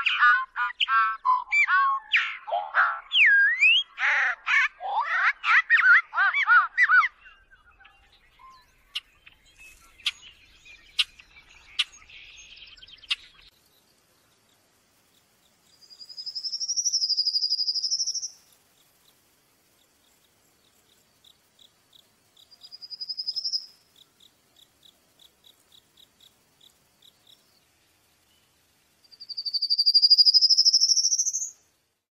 Oh,